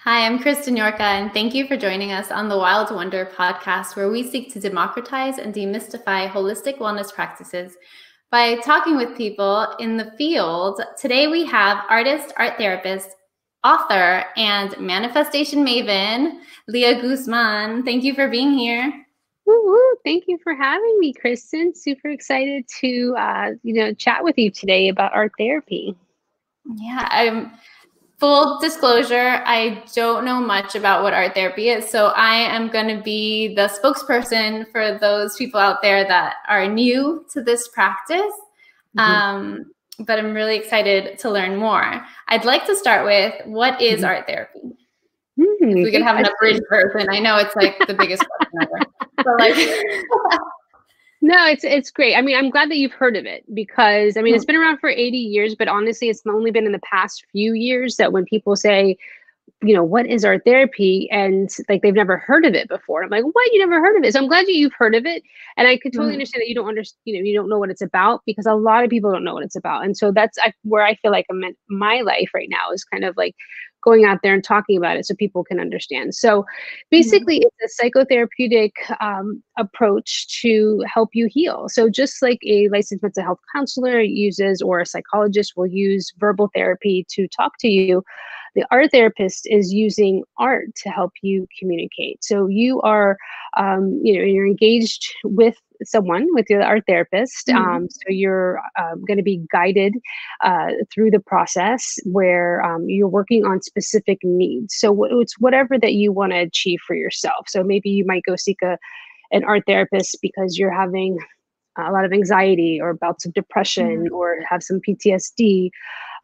Hi, I'm Kristen Yorka, and thank you for joining us on the Wild Wonder podcast, where we seek to democratize and demystify holistic wellness practices by talking with people in the field. Today, we have artist, art therapist, author, and manifestation maven, Leah Guzman. Thank you for being here. Woo-woo. Thank you for having me, Kristen. Super excited to uh, you know chat with you today about art therapy. Yeah, I'm full disclosure, I don't know much about what art therapy is. So I am going to be the spokesperson for those people out there that are new to this practice. Mm-hmm. Um, but I'm really excited to learn more. I'd like to start with what is mm-hmm. art therapy? Mm-hmm. we can have an abridged version. I know it's like the biggest question ever. But like No, it's it's great. I mean, I'm glad that you've heard of it because I mean, it's been around for 80 years, but honestly, it's only been in the past few years that when people say, you know, what is art therapy? And like they've never heard of it before. I'm like, what? You never heard of it? So I'm glad you, you've heard of it. And I could totally mm-hmm. understand that you don't understand, you know, you don't know what it's about because a lot of people don't know what it's about. And so that's I, where I feel like I'm in my life right now is kind of like going out there and talking about it so people can understand. So basically, mm-hmm. it's a psychotherapeutic um, approach to help you heal. So just like a licensed mental health counselor uses or a psychologist will use verbal therapy to talk to you, the art therapist is using art to help you communicate. So you are, um, you know, you're engaged with someone with your art therapist. Mm-hmm. Um, so you're um, going to be guided uh, through the process where um, you're working on specific needs. So it's whatever that you want to achieve for yourself. So maybe you might go seek a an art therapist because you're having a lot of anxiety or bouts of depression mm-hmm. or have some PTSD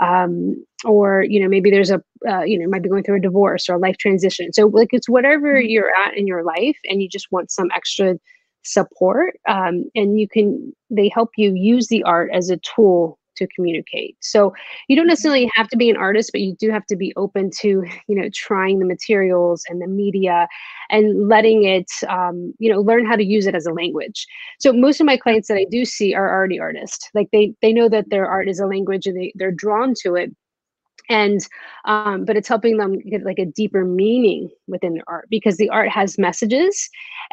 um, or you know maybe there's a uh, you know might be going through a divorce or a life transition so like it's whatever mm-hmm. you're at in your life and you just want some extra support um, and you can they help you use the art as a tool to communicate. So you don't mm-hmm. necessarily have to be an artist but you do have to be open to you know trying the materials and the media and letting it um, you know learn how to use it as a language. So most of my clients that i do see are already artists. Like they they know that their art is a language and they, they're drawn to it. And um, but it's helping them get like a deeper meaning within their art because the art has messages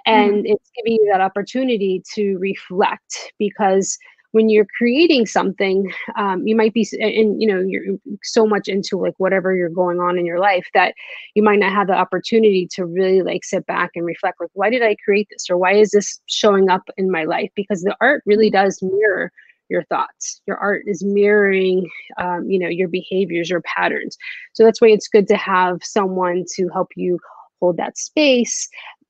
and mm-hmm. it's giving you that opportunity to reflect because when you're creating something um, you might be and you know you're so much into like whatever you're going on in your life that you might not have the opportunity to really like sit back and reflect like why did i create this? Or why is this showing up in my life? Because the art really does mirror your thoughts. Your art is mirroring um, you know your behaviors your patterns. So that's why it's good to have someone to help you hold that space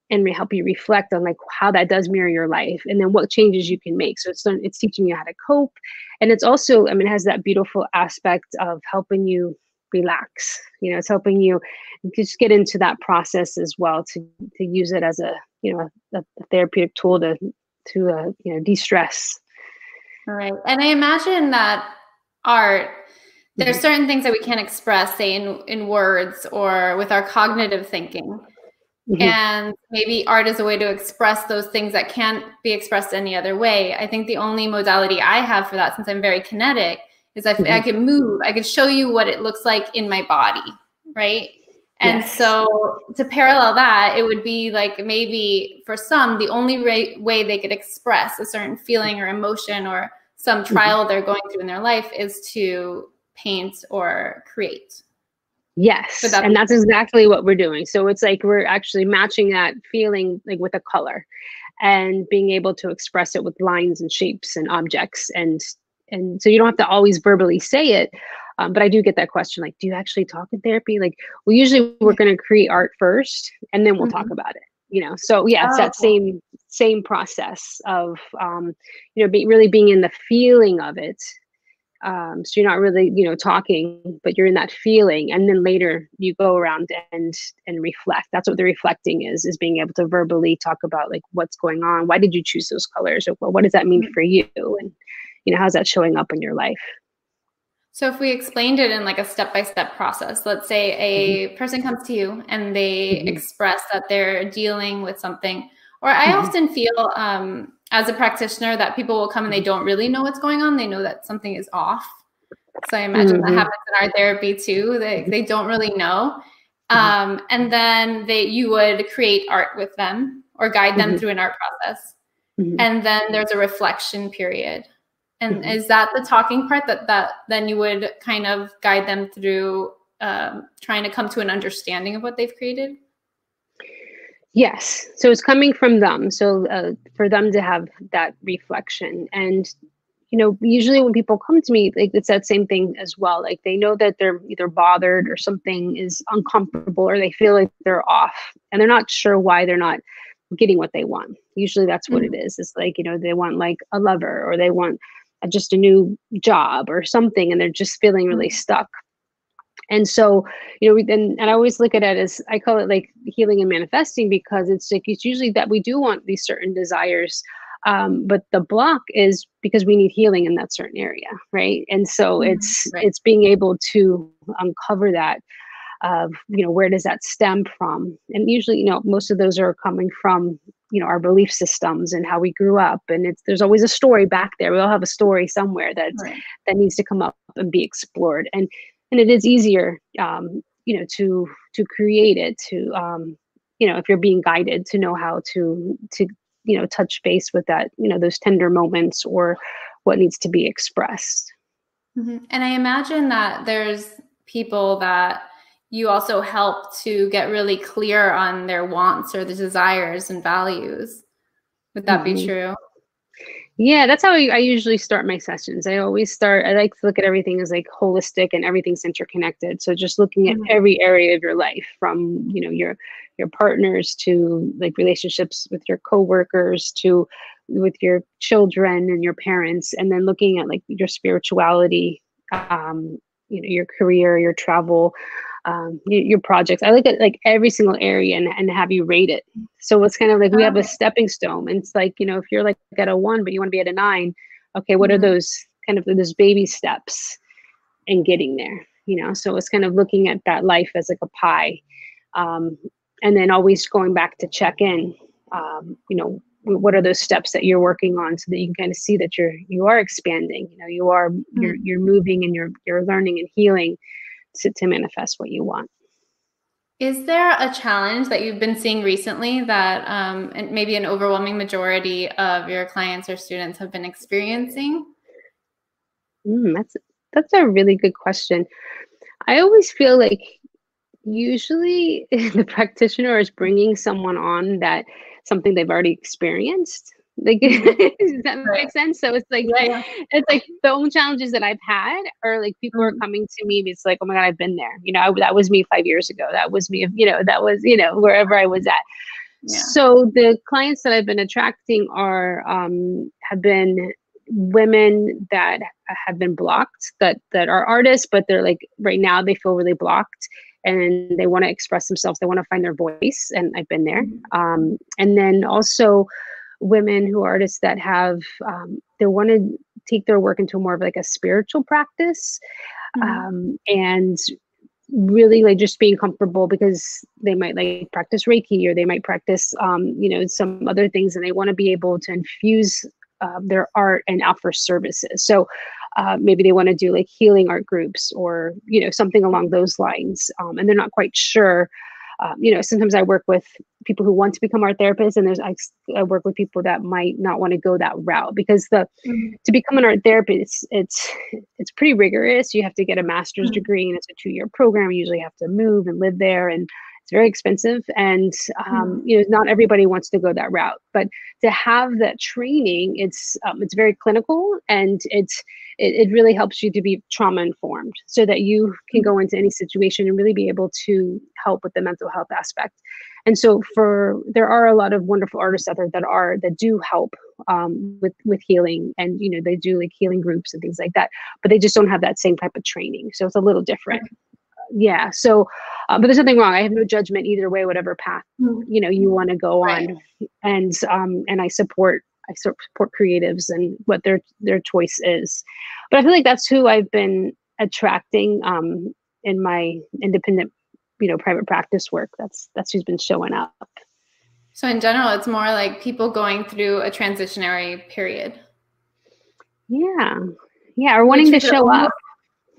and may help you reflect on like how that does mirror your life and then what changes you can make so it's it's teaching you how to cope and it's also i mean it has that beautiful aspect of helping you relax you know it's helping you just get into that process as well to to use it as a you know a, a therapeutic tool to to uh, you know de-stress Right. And I imagine that art, there's mm-hmm. certain things that we can't express, say in, in words or with our cognitive thinking. Mm-hmm. And maybe art is a way to express those things that can't be expressed any other way. I think the only modality I have for that, since I'm very kinetic, is I, mm-hmm. I can move. I can show you what it looks like in my body, right? And yes. so to parallel that, it would be like maybe for some, the only way, way they could express a certain feeling or emotion or some mm-hmm. trial mm-hmm. they're going through in their life is to paint or create. Yes. That and that's exactly what we're doing. So it's like we're actually matching that feeling like with a color and being able to express it with lines and shapes and objects and and so you don't have to always verbally say it um, but i do get that question like do you actually talk in therapy like well usually we're going to create art first and then we'll mm-hmm. talk about it you know so yeah it's oh, that same same process of um, you know be, really being in the feeling of it um, so you're not really you know talking but you're in that feeling and then later you go around and and reflect that's what the reflecting is is being able to verbally talk about like what's going on why did you choose those colors or well, what does that mean mm-hmm. for you and you know how's that showing up in your life so if we explained it in like a step-by-step process, let's say a mm-hmm. person comes to you and they mm-hmm. express that they're dealing with something, or I mm-hmm. often feel um, as a practitioner that people will come and they don't really know what's going on. They know that something is off. So I imagine mm-hmm. that happens in art therapy too. They, they don't really know. Mm-hmm. Um, and then they you would create art with them or guide them mm-hmm. through an art process. Mm-hmm. And then there's a reflection period. And mm-hmm. is that the talking part that that then you would kind of guide them through um, trying to come to an understanding of what they've created? Yes. So it's coming from them. So uh, for them to have that reflection and you know, usually when people come to me, like it's that same thing as well. Like they know that they're either bothered or something is uncomfortable or they feel like they're off and they're not sure why they're not getting what they want. Usually that's what mm-hmm. it is. It's like, you know, they want like a lover or they want a, just a new job or something and they're just feeling really mm-hmm. stuck. And so, you know, we then, and I always look at it as I call it like healing and manifesting because it's like it's usually that we do want these certain desires um, but the block is because we need healing in that certain area right and so mm-hmm. it's right. it's being able to uncover that of you know where does that stem from and usually you know most of those are coming from you know our belief systems and how we grew up and it's there's always a story back there we all have a story somewhere that right. that needs to come up and be explored and and it is easier um you know to to create it to um you know if you're being guided to know how to to you know touch base with that you know those tender moments or what needs to be expressed mm-hmm. and i imagine that there's people that you also help to get really clear on their wants or the desires and values would that mm-hmm. be true yeah, that's how I, I, usually start my sessions. I always start, I like to look at everything as like holistic and everything's interconnected. So just looking at mm-hmm. every area of your life from, you know, your your partners to like relationships with your coworkers to with your children and your parents and then looking at like your spirituality um you know your career your travel um, your, projects. I look at like every single area and, and have you rate it. So it's kind of like we have a stepping stone. And it's like, you know, if you're like at a one, but you want to be at a nine, okay, what mm-hmm. are those kind of those baby steps in getting there? You know, so it's kind of looking at that life as like a pie. Um, and then always going back to check in. Um, you know, what are those steps that you're working on so that you can kind of see that you're you are expanding you know you are mm-hmm. you're you're moving and you're you're learning and healing to, to manifest what you want. Is there a challenge that you've been seeing recently that um, and maybe an overwhelming majority of your clients or students have been experiencing? Mm, that's that's a really good question. I always feel like usually the practitioner is bringing someone on that something they've already experienced like does that right. make sense? So it's like yeah, yeah. it's like the only challenges that I've had are like people mm-hmm. are coming to me. It's like, oh my god, I've been there. You know, I, that was me five years ago. That was me. You know, that was you know wherever I was at. Yeah. So the clients that I've been attracting are um, have been women that have been blocked that that are artists, but they're like right now they feel really blocked and they want to express themselves. They want to find their voice, and I've been there. Mm-hmm. Um, and then also women who are artists that have um, they want to take their work into more of like a spiritual practice mm-hmm. um, and really like just being comfortable because they might like practice reiki or they might practice um, you know some other things and they want to be able to infuse uh, their art and offer services so uh, maybe they want to do like healing art groups or you know something along those lines um, and they're not quite sure um, you know, sometimes I work with people who want to become art therapists, and there's I, I work with people that might not want to go that route because the mm-hmm. to become an art therapist, it's it's pretty rigorous. You have to get a master's mm-hmm. degree, and it's a two year program. You usually have to move and live there, and it's very expensive. And um, mm-hmm. you know, not everybody wants to go that route. But to have that training, it's um, it's very clinical, and it's it, it really helps you to be trauma informed so that you can go into any situation and really be able to help with the mental health aspect and so for there are a lot of wonderful artists out there that are that do help um, with with healing and you know they do like healing groups and things like that but they just don't have that same type of training so it's a little different yeah so uh, but there's nothing wrong i have no judgment either way whatever path mm-hmm. you know you want to go right. on and um and i support I support creatives and what their their choice is. But I feel like that's who I've been attracting um, in my independent, you know, private practice work. That's that's who's been showing up. So in general, it's more like people going through a transitionary period. Yeah, yeah, or wanting to show up.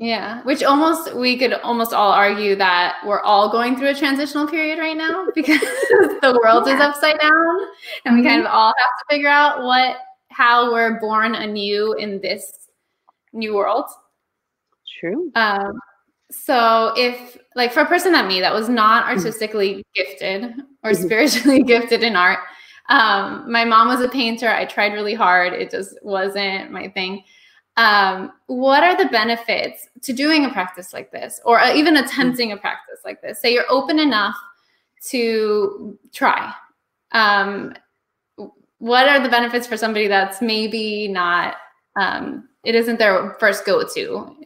Yeah, which almost we could almost all argue that we're all going through a transitional period right now because the world yeah. is upside down and we kind of mm-hmm. all have to figure out what how we're born anew in this new world. True. Um, so if like for a person like me that was not mm-hmm. artistically gifted or mm-hmm. spiritually gifted in art, um, my mom was a painter. I tried really hard. It just wasn't my thing um, what are the benefits to doing a practice like this or uh, even attempting a practice like this? Say you're open enough to try. Um, what are the benefits for somebody that's maybe not um, it isn't their first go-to?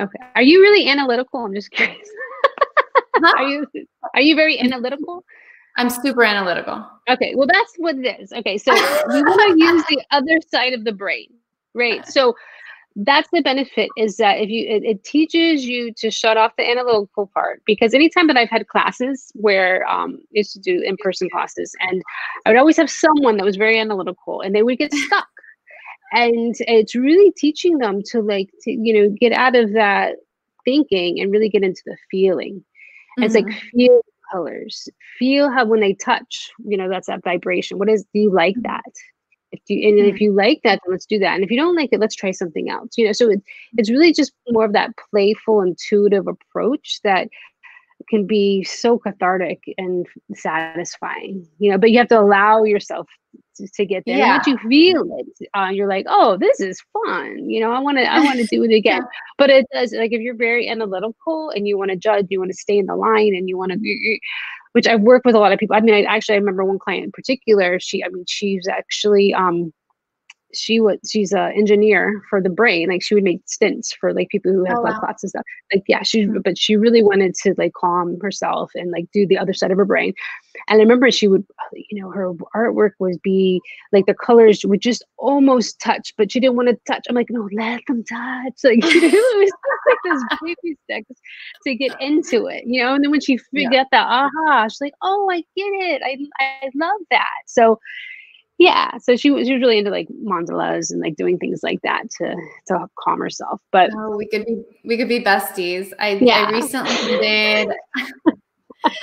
Okay. Are you really analytical? I'm just curious. Are you are you very analytical? I'm super analytical. Okay. Well that's what it is. Okay. So you want to use the other side of the brain Great. So that's the benefit is that if you it, it, teaches you to shut off the analytical part because anytime that i've had classes where um I used to do in-person classes and i would always have someone that was very analytical and they would get stuck and it's really teaching them to like to you know get out of that thinking and really get into the feeling mm-hmm. it's like mm-hmm. feel colors feel how when they touch you know that's that vibration what is do you like that if you and if you like that then let's do that. And if you don't like it let's try something else you know? So it, it's really just more of that playful intuitive approach that can be so cathartic and satisfying you know? But you have to allow yourself to, to get there. Yeah. once you feel it uh, you're like oh this is fun you know? I want to i want to do it again. But it does like if you're very analytical and you want to judge you want to stay in the line and you want to which I've worked with a lot of people. I mean, I actually I remember one client in particular. She, I mean, she's actually um, she was she's an engineer for the brain like she would make stents for like people who have oh, blood wow. clots and stuff. Like yeah she mm-hmm. but she really wanted to like calm herself and like do the other side of her brain. And i remember she would you know her artwork would be like the colors would just almost touch but she didn't want to touch. I'm like no let them touch. Like you know, it was like this baby steps to get into it you know? And then when she figured yeah. out that aha she's like oh i get it. I i love that. So yeah so she was, she was really into like mandalas and like doing things like that to to calm herself but oh, we could be we could be besties i yeah. i recently did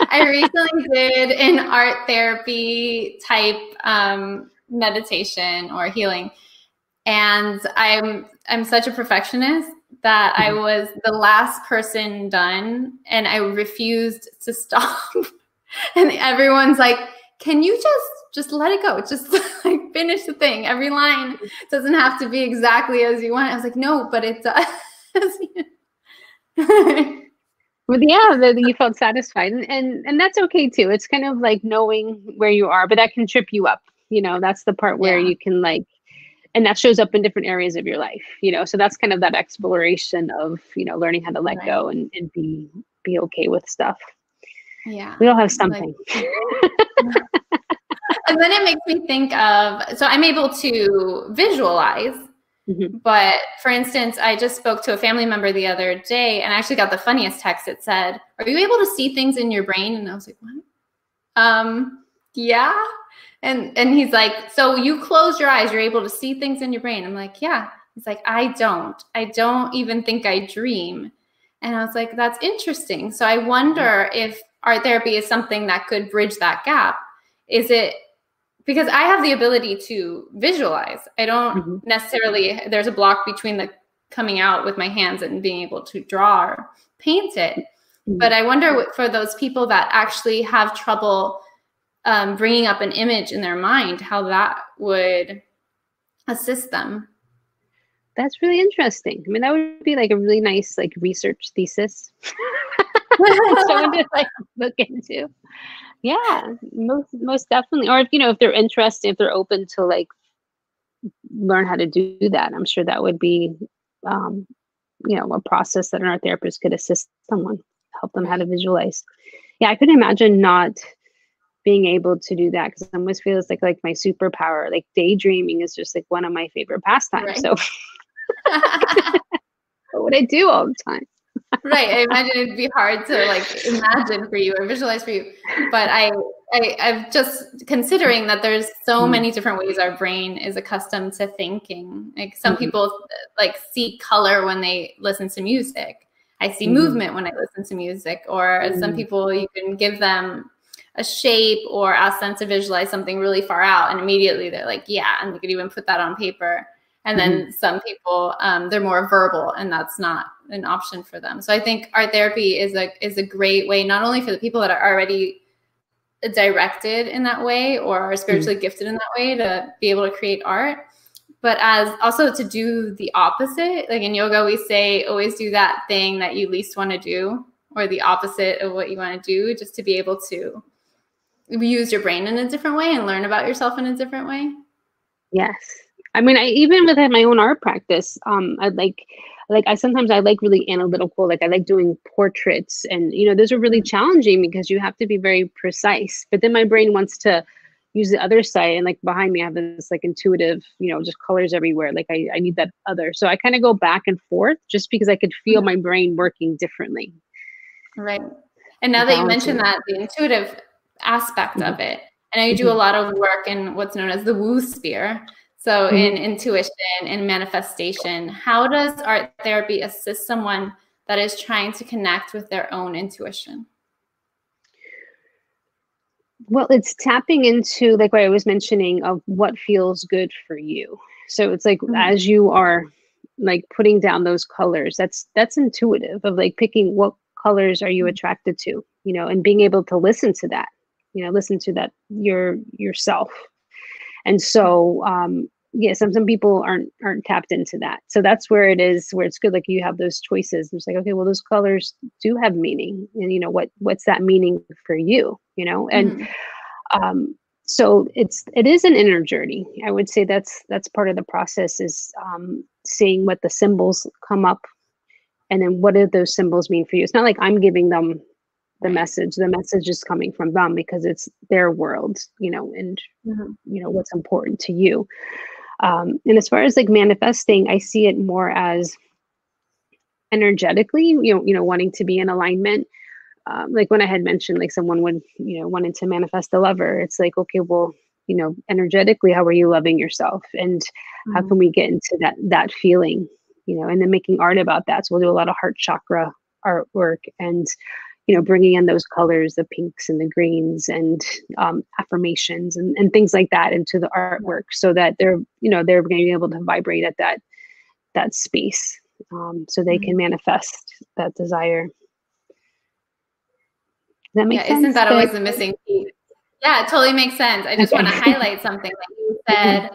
i recently did an art therapy type um meditation or healing and i'm i'm such a perfectionist that mm-hmm. i was the last person done and i refused to stop and everyone's like can you just just let it go. Just like finish the thing. Every line doesn't have to be exactly as you want. I was like, no, but it does. well, yeah, that you felt satisfied, and, and and that's okay too. It's kind of like knowing where you are, but that can trip you up. You know, that's the part where yeah. you can like, and that shows up in different areas of your life. You know, so that's kind of that exploration of you know learning how to let right. go and and be be okay with stuff. Yeah, we all have something. Like, and then it makes me think of so I'm able to visualize. Mm-hmm. But for instance, I just spoke to a family member the other day and I actually got the funniest text. It said, Are you able to see things in your brain? And I was like, What? Um, yeah. And and he's like, So you close your eyes, you're able to see things in your brain. I'm like, Yeah. He's like, I don't. I don't even think I dream. And I was like, That's interesting. So I wonder if art therapy is something that could bridge that gap. Is it because I have the ability to visualize. I don't mm-hmm. necessarily, there's a block between the coming out with my hands and being able to draw or paint it. Mm-hmm. But I wonder for those people that actually have trouble um, bringing up an image in their mind, how that would assist them. That's really interesting. I mean, that would be like a really nice like research thesis. Someone to like look into yeah most most definitely. Or if you know if they're interested if they're open to like learn how to do that i'm sure that would be um, you know a process that an art therapist could assist someone help them how to visualize. Yeah i couldn't imagine not being able to do that because it almost feels like like my superpower like daydreaming is just like one of my favorite pastimes right. so. What would i do all the time right. I imagine it'd be hard to like imagine for you or visualize for you. But I I, I've just considering that there's so Mm. many different ways our brain is accustomed to thinking. Like some Mhm. people like see color when they listen to music. I see Mhm. movement when I listen to music. Or some Mm. people you can give them a shape or ask them to visualize something really far out, and immediately they're like, yeah, and you could even put that on paper. And then Mm-hmm. some people um, they're more verbal, and that's not an option for them. So I think art therapy is a is a great way not only for the people that are already directed in that way or are spiritually gifted in that way to be able to create art but as also to do the opposite like in yoga we say always do that thing that you least want to do or the opposite of what you want to do just to be able to use your brain in a different way and learn about yourself in a different way Yes. I mean, I even within my own art practice, um, I like, like I sometimes I like really analytical, like I like doing portraits, and you know, those are really challenging because you have to be very precise. But then my brain wants to use the other side, and like behind me, I have this like intuitive, you know, just colors everywhere. Like I, I need that other, so I kind of go back and forth just because I could feel my brain working differently. right and now that you mentioned that the intuitive aspect of it And i do Mhm. a lot of work in what's known as the woo sphere so Mhm. in intuition and manifestation how does art therapy assist someone that is trying to connect with their own intuition Well, it's tapping into like what I was mentioning of what feels good for you. So it's like Mhm. as you are like putting down those colors, that's that's intuitive of like picking what colors are you Mhm. attracted to, you know, and being able to listen to that, you know, listen to that your yourself. And so um yeah, some some people aren't aren't tapped into that. So that's where it is where it's good like you have those choices. It's like okay, well those colors do have meaning. And you know what what's that meaning for you, you know? And Mhm. um, so it's it is an inner journey i would say that's that's part of the process is um, seeing what the symbols come up and then what do those symbols mean for you it's not like i'm giving them the message the message is coming from them because it's their world you know and Mhm. you know what's important to you um, and as far as like manifesting i see it more as energetically you know you know wanting to be in alignment um, like when I had mentioned, like someone would, you know, wanted to manifest a lover. It's like, okay, well, you know, energetically, how are you loving yourself, and how Mhm. can we get into that that feeling, you know, and then making art about that. So we'll do a lot of heart chakra artwork, and you know, bringing in those colors, the pinks and the greens, and um, affirmations and and things like that into the artwork, so that they're, you know, they're going to be able to vibrate at that that space, um, so they can manifest that desire. That make yeah, sense? isn't that always the missing piece? Yeah, it totally makes sense. I just Okay. want to highlight something that you said.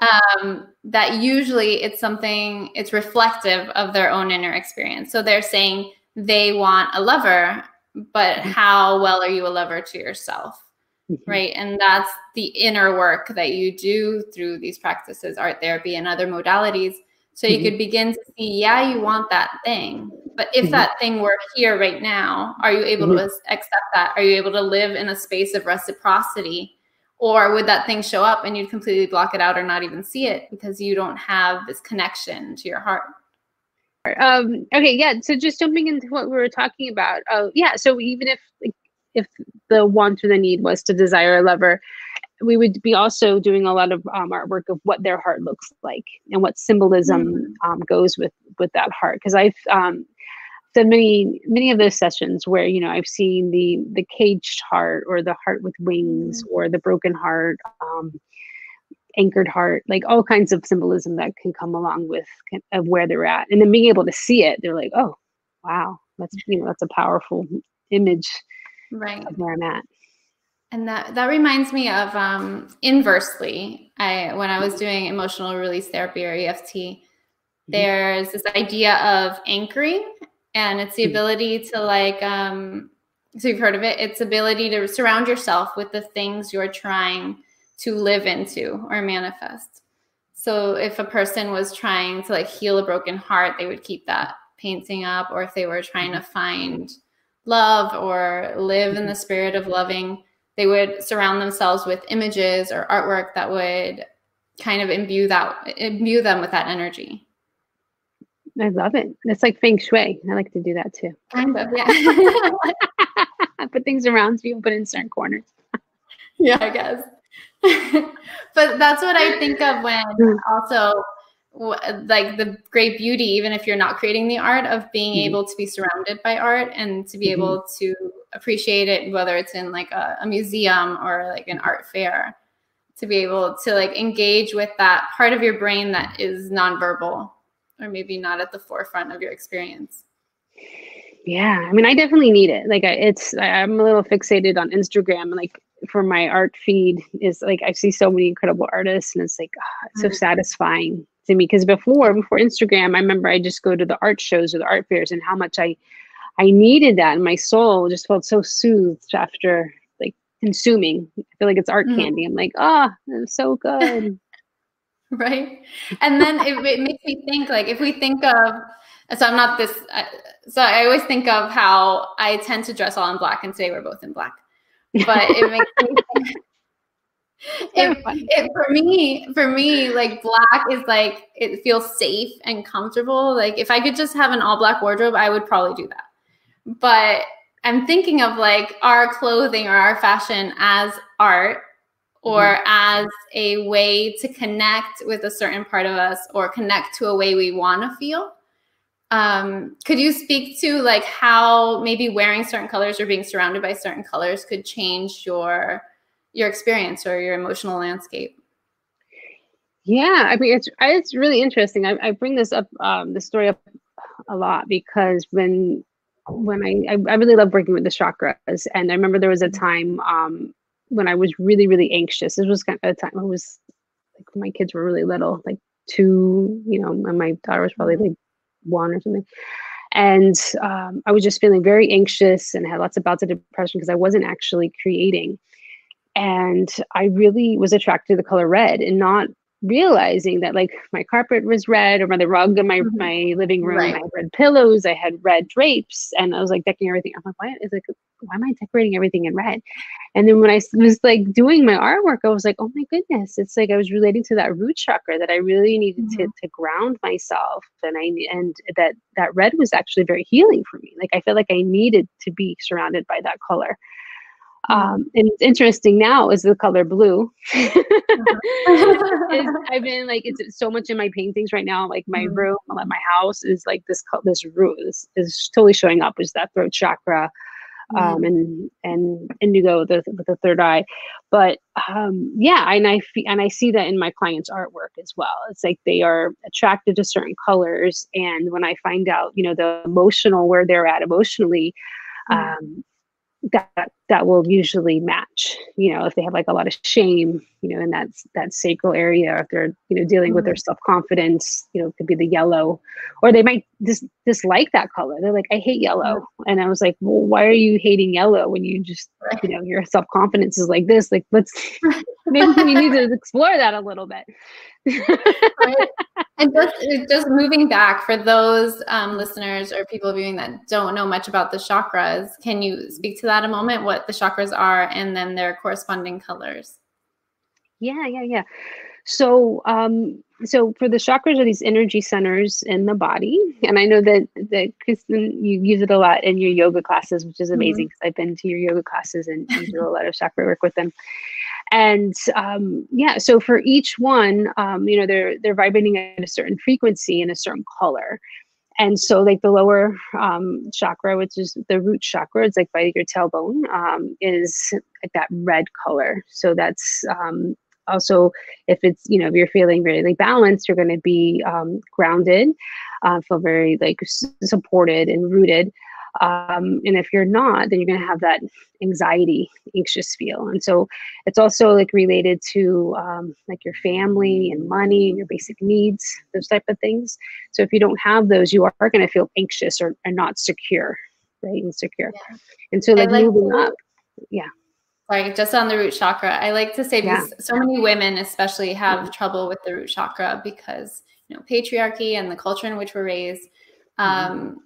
Um, that usually it's something it's reflective of their own inner experience. So they're saying they want a lover, but Mhm. how well are you a lover to yourself? Mhm. Right. And that's the inner work that you do through these practices, art therapy and other modalities. So you Mhm. could begin to see, yeah, you want that thing. But if Mhm. that thing were here right now, are you able to accept that? Are you able to live in a space of reciprocity? Or would that thing show up and you'd completely block it out or not even see it because you don't have this connection to your heart? Um, okay, yeah. So just jumping into what we were talking about. Uh, yeah. So even if if the want or the need was to desire a lover, we would be also doing a lot of um, artwork of what their heart looks like and what symbolism um, goes with with that heart. Because I've um, done many many of those sessions where you know I've seen the the caged heart or the heart with wings or the broken heart. Um, anchored heart like all kinds of symbolism that can come along with of where they're at and then being able to see it they're like oh wow that's you know that's a powerful image Right. of where i'm at And that that reminds me of um, inversely. I when I was doing emotional release therapy or EFT, there's this idea of anchoring, and it's the Mhm. ability to like. Um, so you've heard of it. It's ability to surround yourself with the things you're trying to live into or manifest. So if a person was trying to like heal a broken heart, they would keep that painting up, or if they were trying to find love or live in the spirit of loving they would surround themselves with images or artwork that would kind of imbue that imbue them with that energy. I love it. It's like feng shui. I like to do that too. Kind of yeah. I put things around people put in certain corners. Yeah, I guess. but that's what I think of when also like the great beauty even if you're not creating the art of being mm-hmm. able to be surrounded by art and to be mm-hmm. able to appreciate it whether it's in like a, a, museum or like an art fair to be able to like engage with that part of your brain that is nonverbal or maybe not at the forefront of your experience yeah i mean i definitely need it like it's i'm a little fixated on instagram like for my art feed is like i see so many incredible artists and it's like oh, it's so mm-hmm. satisfying to me because before before Instagram, I remember I just go to the art shows or the art fairs and how much I I needed that and my soul just felt so soothed after like consuming. I feel like it's art mm. candy. I'm like, oh, it's so good. right. And then it, it, makes me think like if we think of so I'm not this so I always think of how I tend to dress all in black and today we're both in black. But it makes me think it, it, for me for me like black is like it feels safe and comfortable. Like if i could just have an all black wardrobe i would probably do that. But i'm thinking of like our clothing or our fashion as art or mm-hmm. as a way to connect with a certain part of us or connect to a way we want to feel um, could you speak to like how maybe wearing certain colors or being surrounded by certain colors could change your your experience or your emotional landscape? Yeah i mean it's it's really interesting. I, I bring this up um, the story up a lot because when when I, I really love working with the chakras. And i remember there was a time um, when i was really really anxious. This was kind of a time i was like my kids were really little like two you know and my daughter was probably like one or something. And um, i was just feeling very anxious and had lots of bouts of depression because i wasn't actually creating. And I really was attracted to the color red and not realizing that like my carpet was red or my the rug in my mm-hmm. my living room right. I had red pillows I had red drapes and I was like decking everything I'm like why is like why am I decorating everything in red and then when I was like doing my artwork I was like oh my goodness it's like I was relating to that root chakra that I really needed mm-hmm. to to ground myself and I and that that red was actually very healing for me like I felt like I needed to be surrounded by that color um, and it's interesting now is the color blue. uh-huh. I've been like it's so much in my paintings right now. Like my mm-hmm. room, my house is like this. This root is, is totally showing up. Is that throat chakra, um, mm-hmm. and and indigo the with the third eye. But um, yeah, and I and I see that in my clients' artwork as well. It's like they are attracted to certain colors, and when I find out, you know, the emotional where they're at emotionally. Mm-hmm. Um, that that will usually match you know if they have like a lot of shame you know in that that sacral area if they're you know dealing mm-hmm. with their mm-hmm. self-confidence you know it could be the yellow or they might dis- dislike that color they're like i hate yellow mm-hmm. and i was like well why are you hating yellow when you just you know your self-confidence is like this like let's maybe we need to explore that a little bit right? And just just moving back for those um, listeners or people viewing that don't know much about the chakras, can you speak to that a moment? What the chakras are, and then their corresponding colors? Yeah, yeah, yeah. So, um, so for the chakras are these energy centers in the body, and I know that that Kristen, you use it a lot in your yoga classes, which is amazing because mm-hmm. I've been to your yoga classes and, and do a lot of chakra work with them and um, yeah so for each one um, you know they're they're vibrating at a certain frequency and a certain color and so like the lower um, chakra which is the root chakra it's like by your tailbone um, is like that red color so that's um, also if it's you know if you're feeling really balanced you're going to be um, grounded uh, feel very like supported and rooted um, and if you're not, then you're going to have that anxiety, anxious feel. And so it's also like related to um, like your family and money and your basic needs, those type of things. So if you don't have those, you are going to feel anxious or, or not secure, right? Insecure. Yeah. And so like, like moving up, yeah. Like just on the root chakra, I like to say because yeah. so many women, especially, have yeah. trouble with the root chakra because you know patriarchy and the culture in which we're raised. Mm-hmm. Um, mm-hmm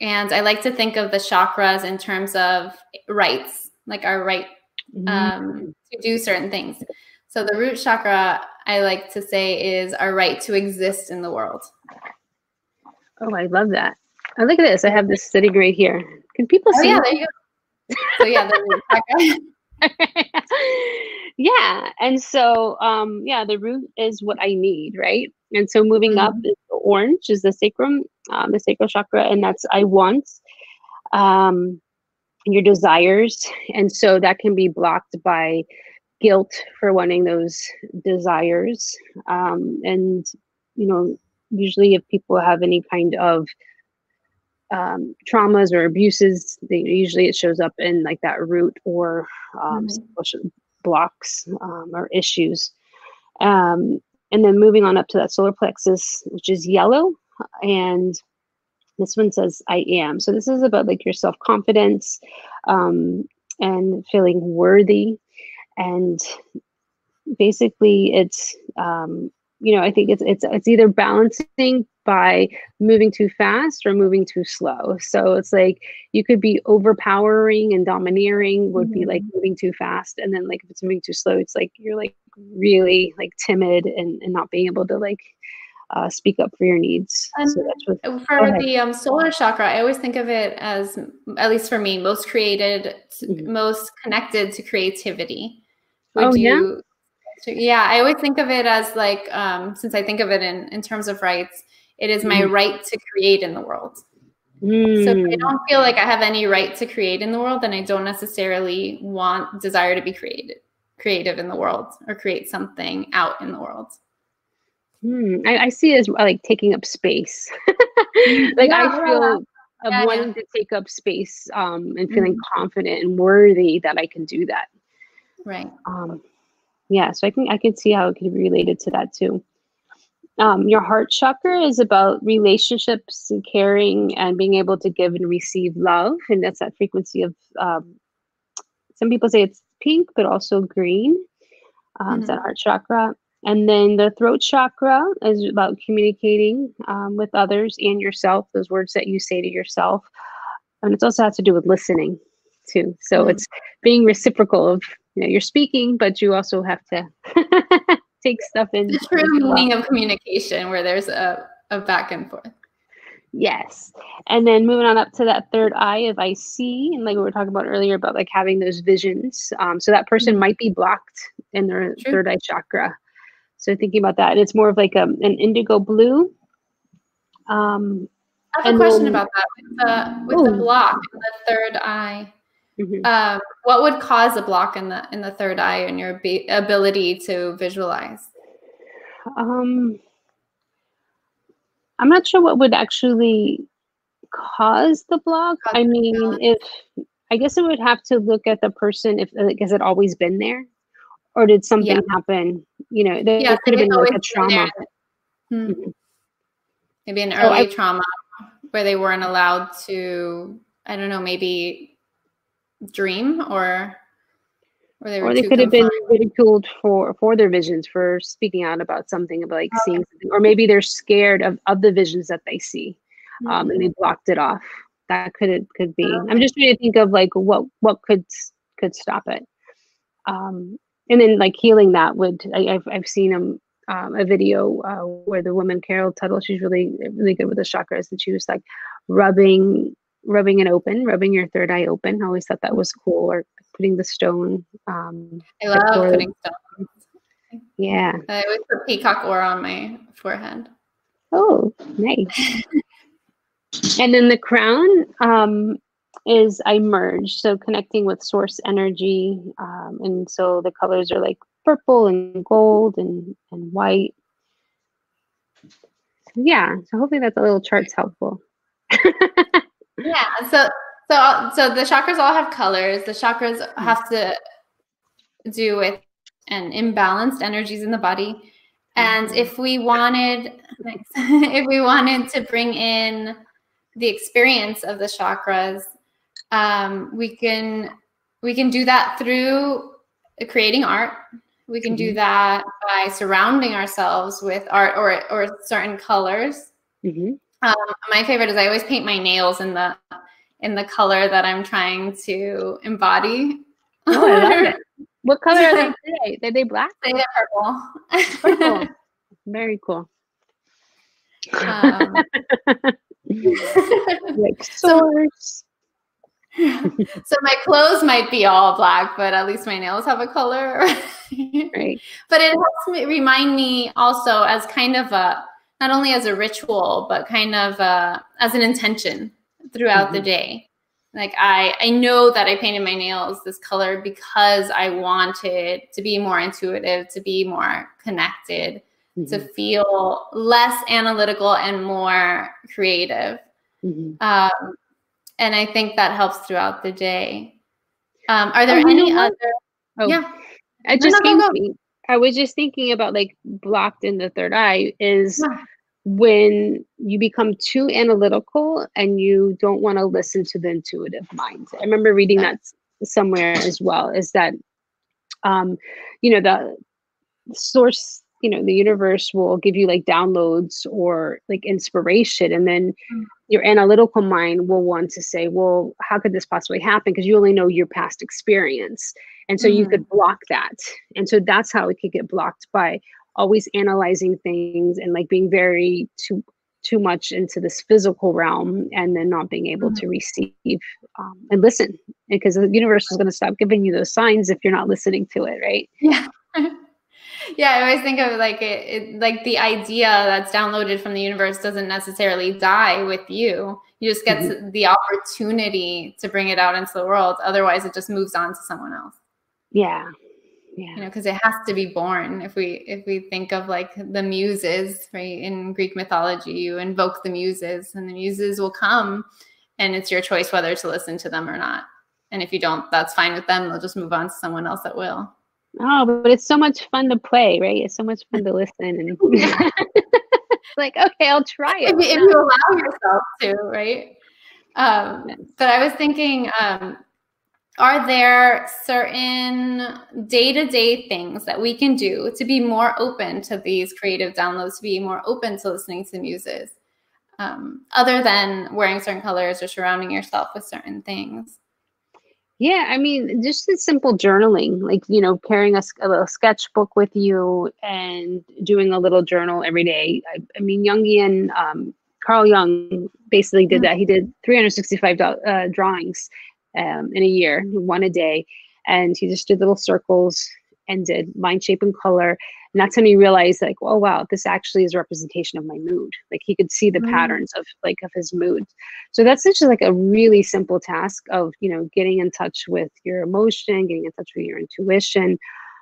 and I like to think of the chakras in terms of rights, like our right mm-hmm. um, to do certain things. So the root chakra, I like to say, is our right to exist in the world. Oh, I love that. I look at this. I have this sitting right here. Can people see? oh? Yeah, there you go. So yeah, the root chakra. yeah. And so, um, yeah, the root is what I need, right? And so moving mm-hmm. up is orange is the sacrum, um, the sacral chakra, and that's I want. Um, your desires. And so that can be blocked by guilt for wanting those desires. Um, and, you know, usually if people have any kind of um, traumas or abuses, they usually it shows up in like that root or um, mm-hmm. blocks um, or issues. Um, and then moving on up to that solar plexus, which is yellow, and this one says I am. So this is about like your self confidence um, and feeling worthy, and basically it's um, you know I think it's it's it's either balancing by moving too fast or moving too slow. So it's like you could be overpowering and domineering would mm-hmm. be like mm-hmm. moving too fast. And then like if it's moving too slow, it's like you're like really like timid and, and not being able to like uh, speak up for your needs. so what, for the um, solar chakra, I always think of it as, at least for me, most created, mm-hmm. most connected to creativity. Would oh, you, yeah. yeah, I always think of it as like, um, since I think of it in, in terms of rights, it is my mm. right to create in the world. Mm. So if I mm. don't feel like I have any right to create in the world, then I don't necessarily want desire to be created, creative in the world or create something out in the world. Hmm. I, I, see it as like taking up space. like yeah, I feel of yeah, wanting yeah. to take up space um, and feeling mm-hmm. confident and worthy that I can do that. Right. Um, yeah. So I can I can see how it could be related to that too. Um, your heart chakra is about relationships and caring and being able to give and receive love, and that's that frequency of. Um, some people say it's pink, but also green. Um, mm-hmm. It's that heart chakra and then the throat chakra is about communicating um, with others and yourself, those words that you say to yourself. And it also has to do with listening too. So mm. it's being reciprocal of, you know, you're speaking, but you also have to take stuff in. The true meaning well. of communication where there's a, a back and forth. Yes. And then moving on up to that third eye of I see, and like we were talking about earlier about like having those visions. Um, so that person mm-hmm. might be blocked in their True. third eye chakra. So thinking about that, and it's more of like a, um, an indigo blue. Um, I have a question then, about that with the with the block in the third eye. Mm-hmm. Um, what would cause a block in the in the third eye and your be- ability to visualize? Um, I'm not sure what would actually cause the block. Cause I mean, if I guess it would have to look at the person if like has it always been there, or did something yeah. happen? You know, there, yeah, could have been like a trauma. Hmm. Mm-hmm. Maybe an early I, trauma where they weren't allowed to, I don't know, maybe dream or or they, or they could have been ridiculed for for their visions for speaking out about something about like seeing something or maybe they're scared of, of the visions that they see um, mm-hmm. and they blocked it off. That could it could be. I'm just trying to think of like what what could could stop it. Um and then like healing that would I, have I've seen them um, a video uh, where the woman Carol Tuttle she's really really good with the chakras and she was like rubbing rubbing it open rubbing your third eye open I always thought that was cool or putting the stone um, I love putting stones yeah I always put peacock ore on my forehead oh nice and then the crown um, is I merge, so connecting with source energy. Um, and so the colors are like purple and gold and, and white. Yeah, so hopefully that's a little chart's helpful. yeah, so so so the chakras all have colors. The chakras mm. have to do with and imbalanced energies in the body. And mm-hmm. if we wanted if we wanted to bring in the experience of the chakras um, we can we can do that through creating art. We can do mm-hmm. that by surrounding ourselves with art or or certain colors. Mm-hmm. Um, my favorite is I always paint my nails in the in the color that I'm trying to embody. Oh, I love it. What color are they today? Are they black? They're purple. purple. Very cool. Um, like source. so my clothes might be all black, but at least my nails have a color. right. But it helps me remind me also as kind of a not only as a ritual, but kind of a, as an intention throughout mm-hmm. the day. Like I I know that I painted my nails this color because I wanted to be more intuitive, to be more connected, mm-hmm. to feel less analytical and more creative. Mm-hmm. Um, and I think that helps throughout the day. Um, are there oh, any other? Oh, yeah, I just no, no, go, go. I was just thinking about like blocked in the third eye is yeah. when you become too analytical and you don't want to listen to the intuitive mind. I remember reading that somewhere as well. Is that um, you know the source you know the universe will give you like downloads or like inspiration and then mm. Your analytical mind will want to say well how could this possibly happen? Because you only know your past experience. And so mm you could mm-hmm. block that. And so that's how it could get blocked by always analyzing things and like being very too too much into this physical realm and then not being able mm to receive um, and listen. Because the universe is going to stop giving you those signs if you're not listening to it right? Yeah yeah, I always think of like it, it, like the idea that's downloaded from the universe doesn't necessarily die with you. You just get mm-hmm. the opportunity to bring it out into the world. Otherwise, it just moves on to someone else. Yeah, yeah. You know, because it has to be born. If we if we think of like the muses, right? In Greek mythology, you invoke the muses, and the muses will come, and it's your choice whether to listen to them or not. And if you don't, that's fine with them. They'll just move on to someone else that will. Oh, but it's so much fun to play, right? It's so much fun to listen and like, okay, I'll try it. If, if you allow yourself to, right? Um, but I was thinking, um, are there certain day-to-day things that we can do to be more open to these creative downloads, to be more open to listening to muses, um, other than wearing certain colors or surrounding yourself with certain things? Yeah, I mean, just the simple journaling, like, you know, carrying a, a, little sketchbook with you and doing a little journal every day. I, I mean, Jungian, um, Carl Jung basically did mm-hmm. that. He did 365 uh, drawings um, in a year, one a day. And he just did little circles and did line shape and color and that's when he realized like oh wow this actually is a representation of my mood like he could see the mm. patterns of like of his mood so that's just like a really simple task of you know getting in touch with your emotion getting in touch with your intuition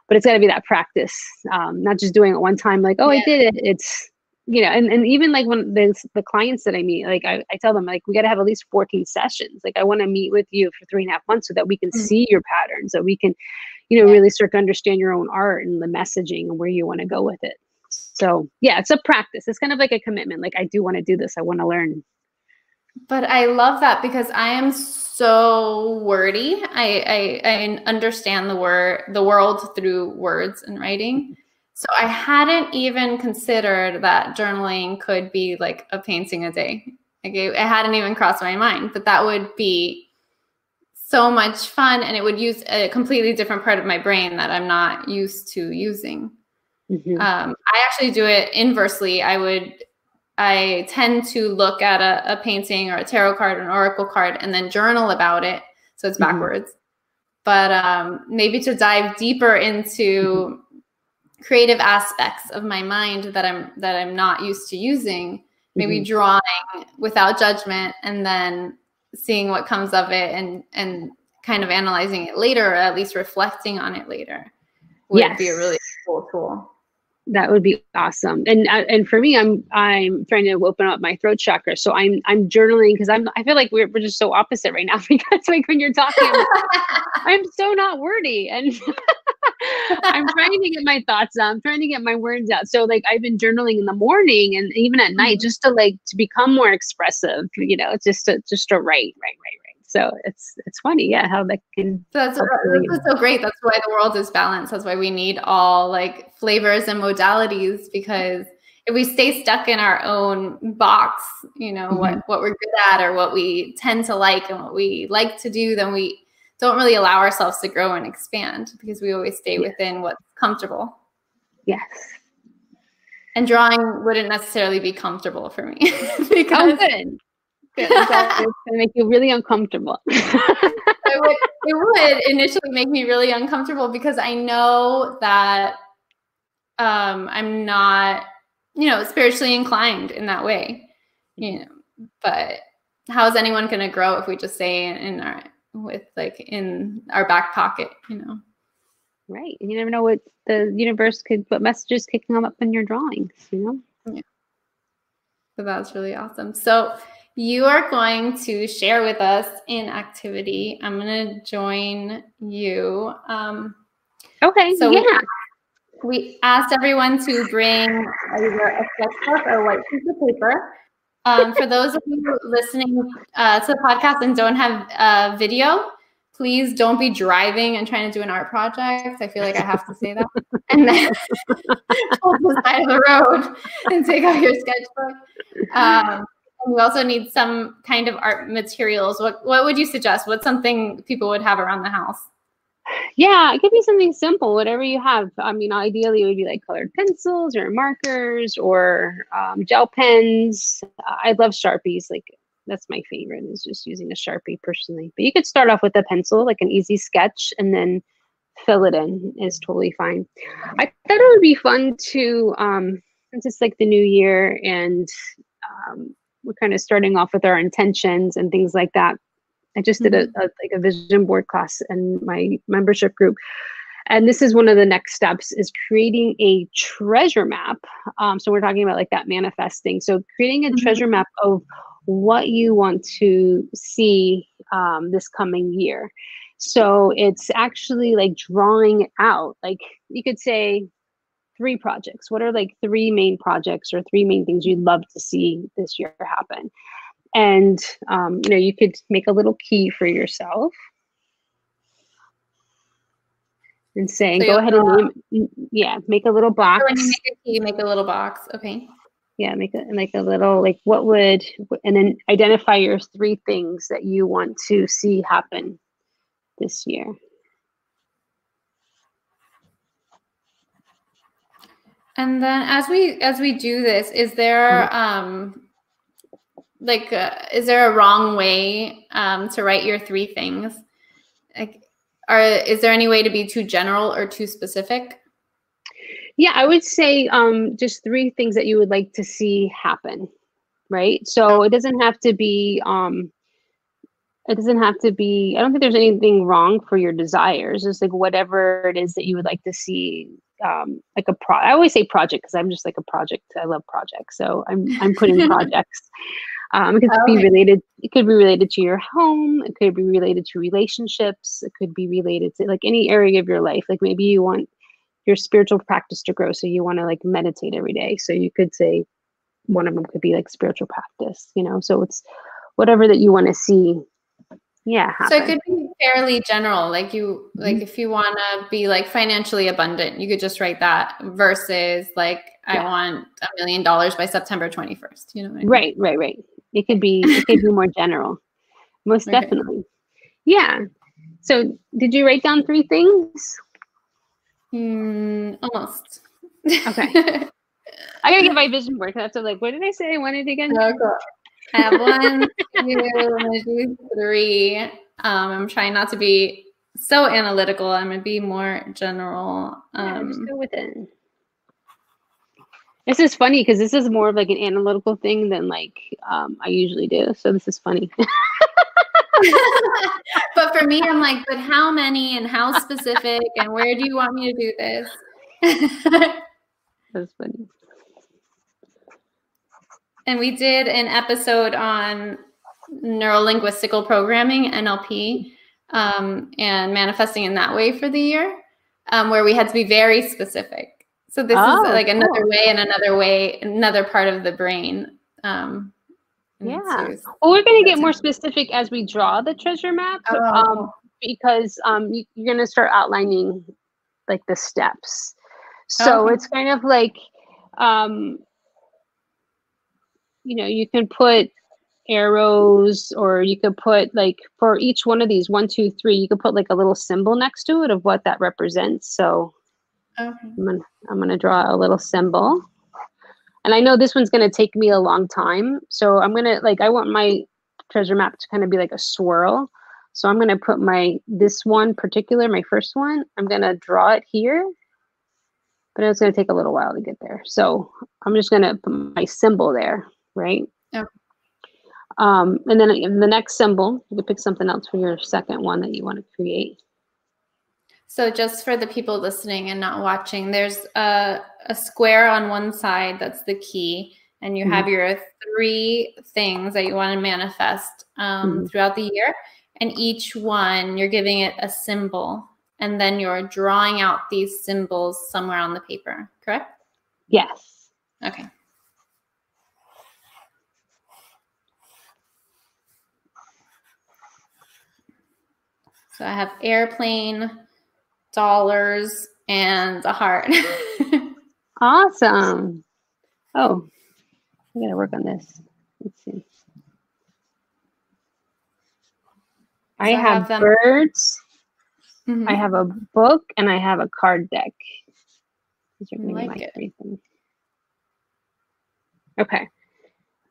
but it's got to be that practice um, not just doing it one time like oh yeah. i did it it's you know and, and even like when the, the clients that i meet like I, I tell them like we got to have at least 14 sessions like i want to meet with you for three and a half months so that we can mm. see your patterns that we can you know, yeah. really start to understand your own art and the messaging and where you want to go with it. So yeah, it's a practice. It's kind of like a commitment. Like I do want to do this. I want to learn. But I love that because I am so wordy. I, I, I understand the word the world through words and writing. So I hadn't even considered that journaling could be like a painting a day. Like it, it hadn't even crossed my mind, but that would be so much fun and it would use a completely different part of my brain that I'm not used to using. Mm-hmm. Um, I actually do it inversely. I would, I tend to look at a, a, painting or a tarot card or an oracle card and then journal about it. So it's mm-hmm. backwards. Mm-hmm. But um, maybe to dive deeper into mm-hmm. creative aspects of my mind that I'm that I'm not used to using, maybe mm-hmm. drawing without judgment and then seeing what comes of it and and kind of analyzing it later or at least reflecting on it later would yes. be a really cool tool. That would be awesome. And uh, and for me i'm i'm trying to open up my throat chakra. So i'm i'm journaling because i'm i feel like we're, we're just so opposite right now because like when you're talking I'm, I'm so not wordy and i'm trying to get my thoughts out i'm trying to get my words out so like i've been journaling in the morning and even at night mm-hmm. just to like to become more expressive you know just to just to write write write write so it's it's funny, yeah, how that can. So that's, that's so great. That's why the world is balanced. That's why we need all like flavors and modalities because if we stay stuck in our own box, you know mm-hmm. what what we're good at or what we tend to like and what we like to do, then we don't really allow ourselves to grow and expand because we always stay within what's comfortable. Yes. And drawing wouldn't necessarily be comfortable for me because. Oh, it's gonna make you really uncomfortable. it, would, it would initially make me really uncomfortable because I know that um, I'm not, you know, spiritually inclined in that way. You know, but how is anyone going to grow if we just stay in, in our with like in our back pocket? You know. Right. You never know what the universe could, what messages could come up in your drawings, you know? Yeah. So that's really awesome. So you are going to share with us an activity. I'm going to join you. Um, okay. So yeah. we, we asked everyone to bring either a sketchbook or a white piece of paper. Um, for those of you listening uh, to the podcast and don't have a video, please don't be driving and trying to do an art project. I feel like I have to say that. and then pull the side of the road and take out your sketchbook. Um, we also need some kind of art materials. What what would you suggest? What's something people would have around the house? Yeah, it could be something simple, whatever you have. I mean, ideally, it would be like colored pencils or markers or um, gel pens. I love Sharpies. Like that's my favorite is just using a sharpie personally but you could start off with a pencil like an easy sketch and then fill it in is totally fine i thought it would be fun to um since it's like the new year and um, we're kind of starting off with our intentions and things like that i just did a, Mm-hmm. a like a vision board class in my membership group and this is one of the next steps is creating a treasure map um, so we're talking about like that manifesting so creating a Mhm. treasure map of what you want to see um, this coming year. So it's actually like drawing out, like you could say three projects. What are like three main projects or three main things you'd love to see this year happen? And um, you know, you could make a little key for yourself and saying, So go ahead and name, yeah, make a little box. So when you make a key, make a little box. Okay. yeah make it like a little like what would and then identify your three things that you want to see happen this year And then as we as we do this, is there um like uh, is there a wrong way um to write your three things? Like are is there any way to be too general or too specific? yeah i would say um just three things that you would like to see happen right? So it doesn't have to be um it doesn't have to be i don't think there's anything wrong for your desires. It's like whatever it is that you would like to see um like a pro i always say project because i'm just like a project. I love projects so i'm i'm putting projects um it could be related it could be related to your home it could be related to relationships it could be related to like any area of your life. Like maybe you want your spiritual practice to grow so you want to like meditate every day. So you could say one of them could be like spiritual practice you know? So it's whatever that you want to see. Yeah So it could be fairly general. Like you like if you want to be like financially abundant, you could just write that versus like I want a million dollars by September 21st, you know what I mean? right right right it could be it could be more general most Okay. definitely yeah so did you write down three things Mm, almost. Okay. i gotta get my vision board 'cause I have to like what did i say i wanted again Oh, cool. I have one, two, I'm three. Um, I'm trying not to be so analytical. I'm gonna be more general. Yeah, just Um, go with it. This is funny because this is more of like an analytical thing than like um, I usually do. So this is funny. but for me, I'm like, but how many and how specific and where do you want me to do this? That's funny. and we did an episode on neurolinguistical programming, NLP, um, and manifesting in that way for the year, um, where we had to be very specific. So this Oh, is like another cool. way and another way, another part of the brain. Um, Yeah. Well, we're going to get more specific as we draw the treasure map Oh. um, because um, you, you're going to start outlining like the steps. So Okay. it's kind of like, um, you know, you can put arrows or you could put like for each one of these one two three you could put like a little symbol next to it of what that represents so okay. I'm gonna, I'm gonna draw a little symbol. And I know this one's gonna take me a long time. So I'm gonna like I want my treasure map to kind of be like a swirl. So I'm going to put my, this one particular, my first one, I'm going to draw it here, but it's going to take a little while to get there. So I'm just going to put my symbol there, right? Yeah. Um, and then the next symbol, you can pick something else for your second one that you want to create. So just for the people listening and not watching, there's a, a square on one side that's the key, and you mm-hmm. have your three things that you want to manifest um, mm-hmm. throughout the year. And each one, you're giving it a symbol, and then you're drawing out these symbols somewhere on the paper, correct? Yes. Okay. So I have airplane, dollars and a heart. awesome. Oh, I gotta work on this. Let's see. I, have, have birds. Mm-hmm. I have a book and I have a card deck. These are going like to be Okay.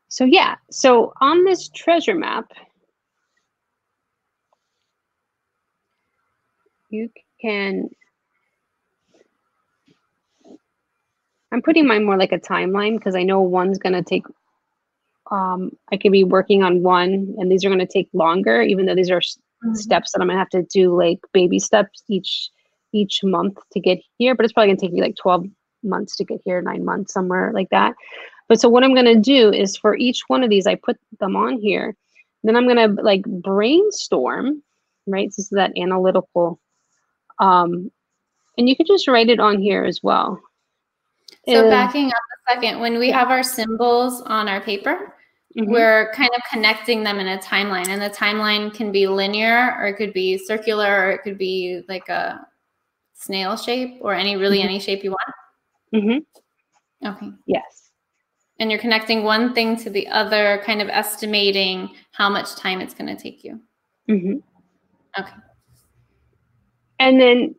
So yeah, so on this treasure map, you can I'm putting mine more like a timeline because I know one's gonna take um I could be working on one and these are gonna take longer, even though these are mm-hmm. steps that I'm gonna have to do like baby steps each each month to get here, but it's probably gonna take me like 12 months to get here, nine months, somewhere like that. But so what I'm gonna do is for each one of these, I put them on here. Then I'm gonna like brainstorm, right? This is that analytical um, and you could just write it on here as well. So backing up a second, when we have our symbols on our paper, mm-hmm. we're kind of connecting them in a timeline. And the timeline can be linear or it could be circular or it could be like a snail shape or any really mm-hmm. any shape you want. Mm-hmm. Okay. Yes. And you're connecting one thing to the other, kind of estimating how much time it's going to take you. Mm-hmm. Okay and then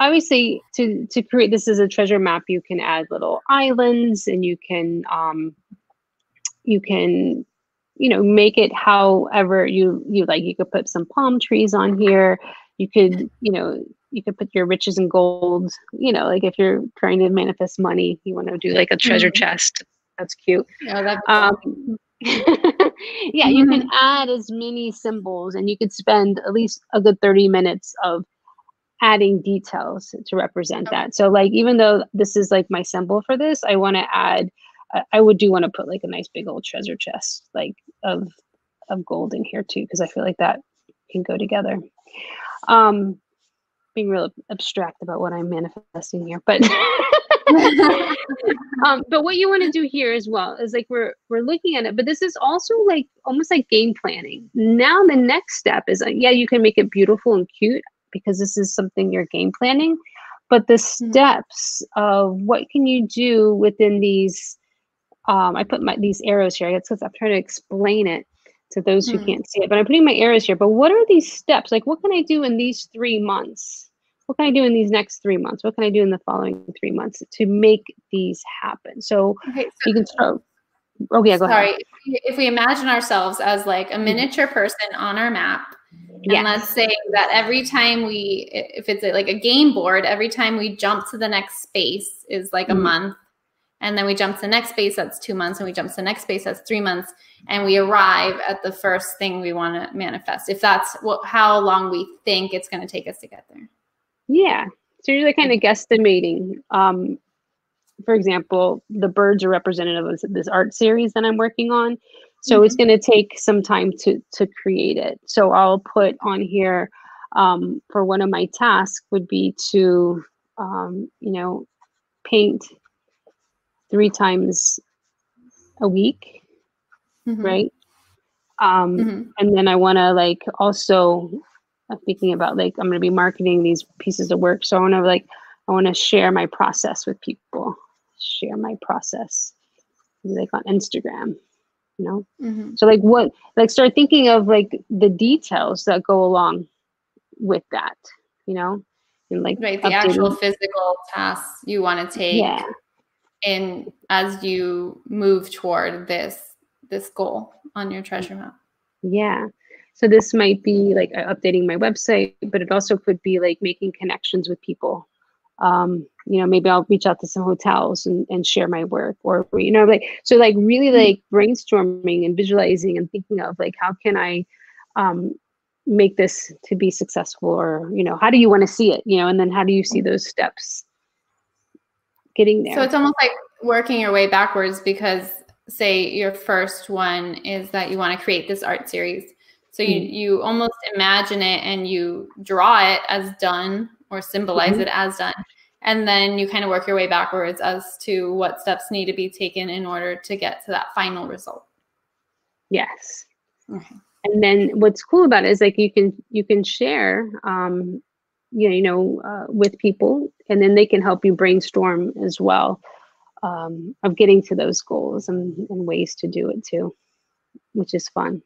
obviously to to create this as a treasure map you can add little islands and you can um you can you know make it however you you like you could put some palm trees on here you could you know you could put your riches and gold you know like if you're trying to manifest money you want to do like a treasure mm-hmm. chest that's cute yeah, that's um, yeah you can mm-hmm. add as many symbols and you could spend at least a good 30 minutes of adding details to represent okay. that. So like even though this is like my symbol for this, I want to add I would do want to put like a nice big old treasure chest like of of gold in here too because I feel like that can go together. Um being real abstract about what I'm manifesting here, but um, but what you want to do here as well is like we're we're looking at it, but this is also like almost like game planning. Now the next step is like, yeah, you can make it beautiful and cute because this is something you're game planning but the mm-hmm. steps of what can you do within these um, i put my these arrows here i guess i'm trying to explain it to those who mm. can't see it but i'm putting my arrows here but what are these steps like what can i do in these three months what can i do in these next three months what can i do in the following three months to make these happen so, okay, so you can start oh yeah go ahead. sorry ahead. if we imagine ourselves as like a mm-hmm. miniature person on our map and yes. let's say that every time we, if it's like a game board, every time we jump to the next space is like mm-hmm. a month. And then we jump to the next space, that's two months. And we jump to the next space, that's three months. And we arrive at the first thing we want to manifest, if that's what, how long we think it's going to take us to get there. Yeah. So you're like kind of guesstimating. Um, for example, the birds are representative of this art series that I'm working on. So mm-hmm. it's going to take some time to to create it. So I'll put on here um, for one of my tasks would be to um, you know paint three times a week, mm-hmm. right? Um, mm-hmm. And then I want to like also I'm thinking about like I'm going to be marketing these pieces of work. So I want to like I want to share my process with people. Share my process, like on Instagram you know mm-hmm. so like what like start thinking of like the details that go along with that you know and like right the updating. actual physical tasks you want to take yeah. in as you move toward this this goal on your treasure map Yeah. So this might be like uh, updating my website, but it also could be like making connections with people. Um, you know, maybe I'll reach out to some hotels and, and share my work or, you know, like, so like really mm-hmm. like brainstorming and visualizing and thinking of like, how can I um, make this to be successful or, you know, how do you want to see it, you know, and then how do you see those steps getting there? So it's almost like working your way backwards because say your first one is that you want to create this art series so you mm-hmm. you almost imagine it and you draw it as done or symbolize mm-hmm. it as done. And then you kind of work your way backwards as to what steps need to be taken in order to get to that final result. Yes. Okay. And then what's cool about it is like you can you can share um you know, you know uh, with people and then they can help you brainstorm as well um, of getting to those goals and, and ways to do it too, which is fun.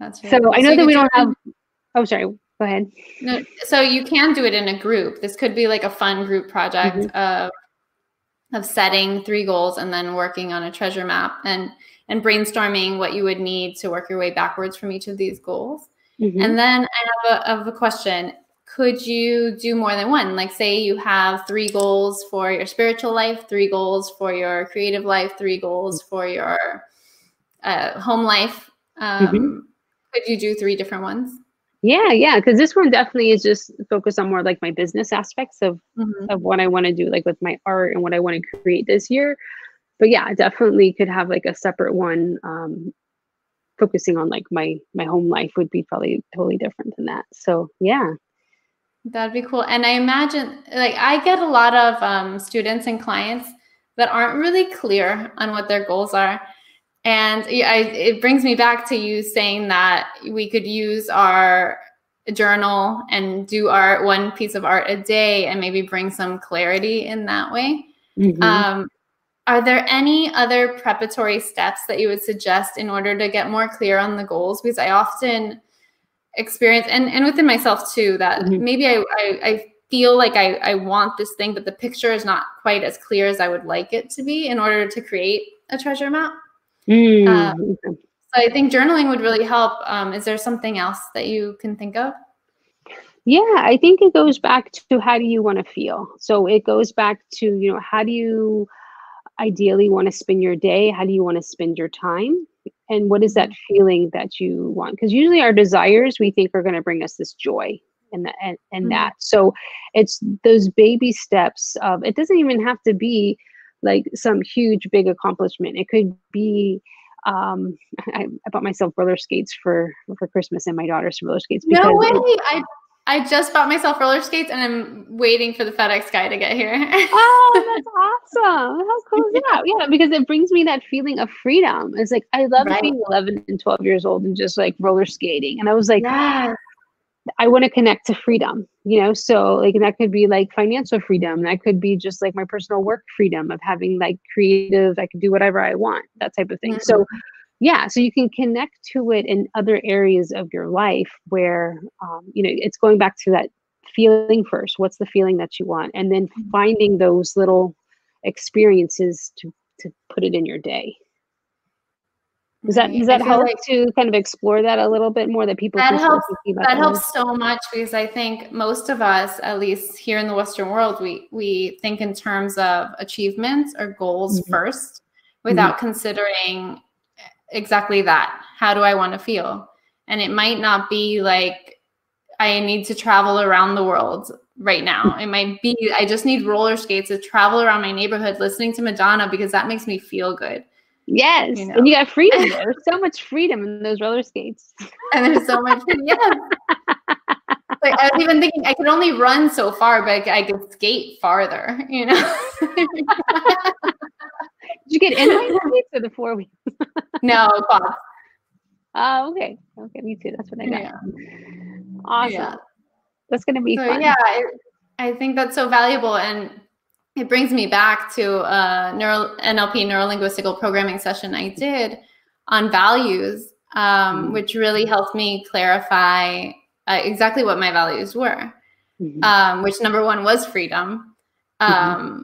That's right. So I know so that we don't have. Oh, sorry. Go ahead. No, so you can do it in a group. This could be like a fun group project mm-hmm. of of setting three goals and then working on a treasure map and and brainstorming what you would need to work your way backwards from each of these goals. Mm-hmm. And then I have a, have a question. Could you do more than one? Like, say you have three goals for your spiritual life, three goals for your creative life, three goals for your uh, home life. Um, mm-hmm could you do three different ones? Yeah, yeah, because this one definitely is just focused on more like my business aspects of mm-hmm. of what I want to do, like with my art and what I want to create this year. But yeah, definitely could have like a separate one um, focusing on like my my home life would be probably totally different than that. So yeah. That'd be cool. And I imagine like I get a lot of um, students and clients that aren't really clear on what their goals are. And I, it brings me back to you saying that we could use our journal and do art, one piece of art a day, and maybe bring some clarity in that way. Mm-hmm. Um, are there any other preparatory steps that you would suggest in order to get more clear on the goals? Because I often experience, and, and within myself too, that mm-hmm. maybe I, I, I feel like I, I want this thing, but the picture is not quite as clear as I would like it to be in order to create a treasure map. Mm. Um, so I think journaling would really help. Um, is there something else that you can think of? Yeah, I think it goes back to how do you want to feel. So it goes back to, you know, how do you ideally want to spend your day? How do you want to spend your time? And what is that mm-hmm. feeling that you want? Because usually our desires we think are going to bring us this joy and that and, and mm-hmm. that. So it's those baby steps of it doesn't even have to be like some huge big accomplishment. It could be um, I, I, bought myself roller skates for for Christmas and my daughter's roller skates. No way! I I just bought myself roller skates and I'm waiting for the FedEx guy to get here. oh, that's awesome! How cool is that? Yeah, because it brings me that feeling of freedom. It's like I love right. being 11 and 12 years old and just like roller skating, and I was like, yes. I want to connect to freedom, you know? So like that could be like financial freedom. That could be just like my personal work freedom of having like creative, I can do whatever I want, that type of thing. Mm-hmm. So yeah, so you can connect to it in other areas of your life where, um, you know, it's going back to that feeling first. What's the feeling that you want? And then mm-hmm. finding those little experiences to, to put it in your day. Does that does that help like to kind of explore that a little bit more that people that helps that helps so much because I think most of us, at least here in the Western world, we we think in terms of achievements or goals mm-hmm. first without mm-hmm. considering exactly that. How do I want to feel? And it might not be like I need to travel around the world right now. It might be I just need roller skates to travel around my neighborhood listening to Madonna because that makes me feel good Yes, you know? and you got freedom. There's so much freedom in those roller skates. And there's so much, yeah. like I was even thinking I could only run so far, but I could skate farther. You know. Did you get inline skates or the four wheels? no. Oh, okay. Okay, me too. That's what I got. Yeah. Awesome. Yeah. That's gonna be so, fun. Yeah, I, I think that's so valuable and it brings me back to a neuro, NLP neurolinguistical programming session I did on values, um, mm-hmm. which really helped me clarify uh, exactly what my values were. Mm-hmm. Um, which number one was freedom, mm-hmm. um, mm-hmm.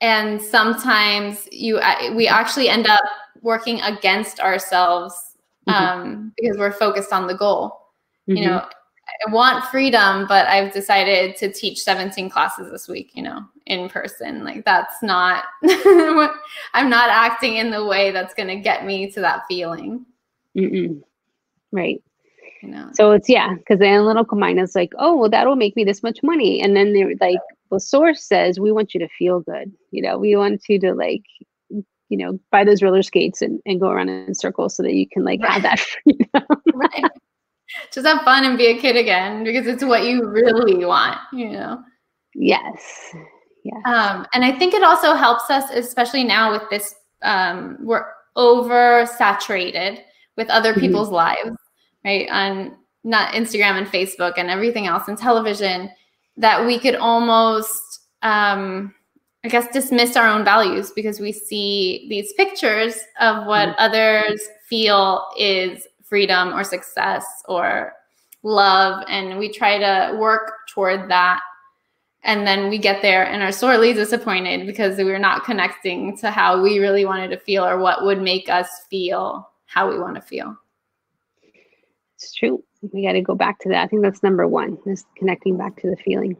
and sometimes you we actually end up working against ourselves mm-hmm. um, because we're focused on the goal. Mm-hmm. You know, I want freedom, but I've decided to teach 17 classes this week, you know, in person. Like that's not, I'm not acting in the way that's going to get me to that feeling. Mm-mm. Right. You know? So it's, yeah, because the analytical mind is like, oh, well, that'll make me this much money. And then they're like, well, source says we want you to feel good. You know, we want you to like, you know, buy those roller skates and, and go around in circles so that you can like right. have that freedom. right just have fun and be a kid again because it's what you really want, you know? Yes. Yeah. Um, and I think it also helps us, especially now with this, um, we're oversaturated with other mm-hmm. people's lives, right? On not Instagram and Facebook and everything else and television, that we could almost, um, I guess, dismiss our own values because we see these pictures of what mm-hmm. others feel is freedom or success or love. And we try to work toward that. And then we get there and are sorely disappointed because we're not connecting to how we really wanted to feel or what would make us feel how we want to feel. It's true. We got to go back to that. I think that's number one is connecting back to the feeling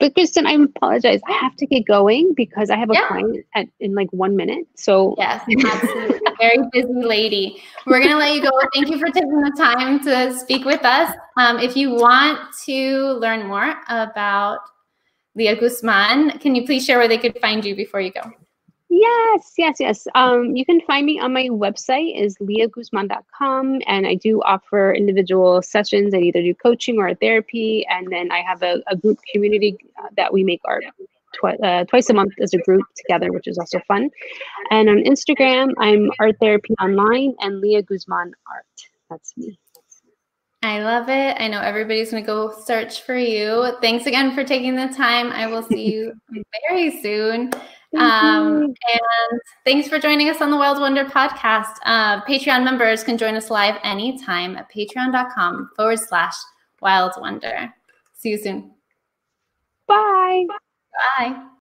but Kristen, I apologize. I have to get going because I have a yeah. client at in like one minute. So yes, absolutely. Very busy lady. We're gonna let you go. Thank you for taking the time to speak with us. Um, if you want to learn more about Leah Guzman, can you please share where they could find you before you go? Yes, yes, yes. Um, you can find me on my website is leahguzman.com and I do offer individual sessions. I either do coaching or therapy. And then I have a, a group community uh, that we make art twi- uh, twice a month as a group together, which is also fun. And on Instagram, I'm Art Therapy Online and Leah Guzman Art. That's me. I love it. I know everybody's going to go search for you. Thanks again for taking the time. I will see you very soon. Um, and thanks for joining us on the Wild Wonder podcast. Uh, Patreon members can join us live anytime at patreon.com forward slash wild wonder. See you soon. Bye. Bye.